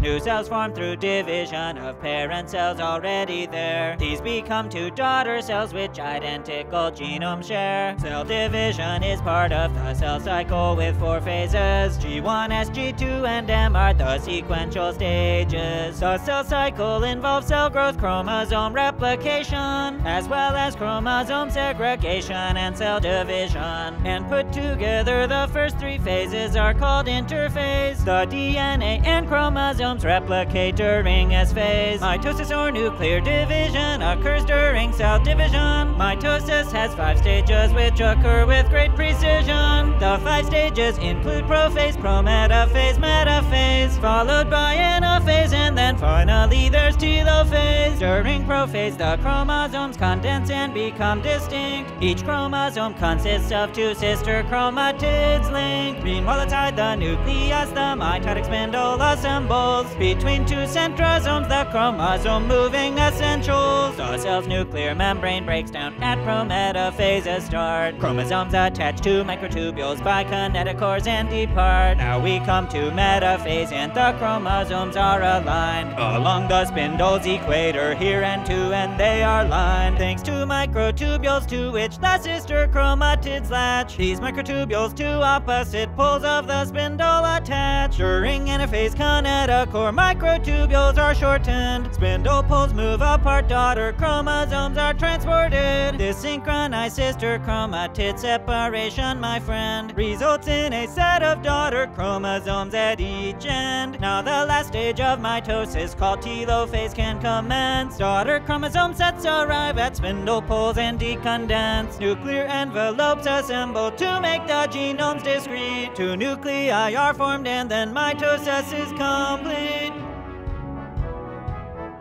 New cells form through division of parent cells already there. These become two daughter cells which identical genomes share. Cell division is part of the cell cycle with four phases. G1, S, G2, and M are the sequential stages. The cell cycle involves cell growth, chromosome replication, as well as chromosome segregation and cell division. And put together, the first three phases are called interphase. The DNA and chromosomes replicate during S phase. Mitosis or nuclear division occurs during cell division. Mitosis has five stages which occur with great precision. The five stages include prophase, prometaphase, metaphase, followed by anaphase, and then During prophase, the chromosomes condense and become distinct. Each chromosome consists of two sister chromatids linked. Meanwhile, inside the nucleus, the mitotic spindle assembles. Between two centrosomes, the chromosome moving essentials. The cell's nuclear membrane breaks down at prometaphases start. Chromosomes attach to microtubules by kinetochores and depart. Now we come to metaphase and the chromosomes are aligned along the spindle's equator here and two and they are lined thanks to microtubules to which the sister chromatids latch. These microtubules to opposite poles of the spindle attach. During anaphase kinetochore microtubules are shortened. Spindle poles move apart, daughter chromosomes are transported. This synchronized sister chromatid separation, my friend, results in a set of daughter chromosomes at each end. Now the last stage of mitosis called telophase can commence. Daughter chromosome sets arrive at spindle poles and decondense. Nuclear envelopes assemble to make the genomes discrete. Two nuclei are formed and then mitosis is complete.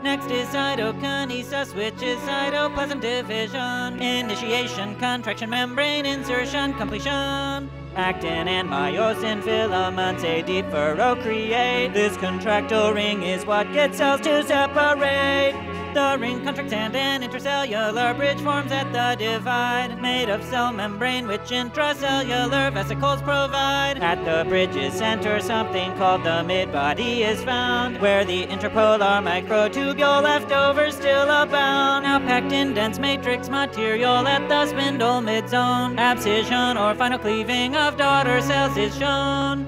Next is cytokinesis, which is cytoplasm division. Initiation, contraction, membrane insertion, completion. Actin and myosin filaments a deep furrow create. This contractile ring is what gets cells to separate. The ring contracts and an intracellular bridge forms at the divide, made of cell membrane which intracellular vesicles provide. At the bridge's center, something called the midbody is found, where the interpolar microtubule leftovers still abound. Now packed in dense matrix material at the spindle midzone, abscission or final cleaving of daughter cells is shown.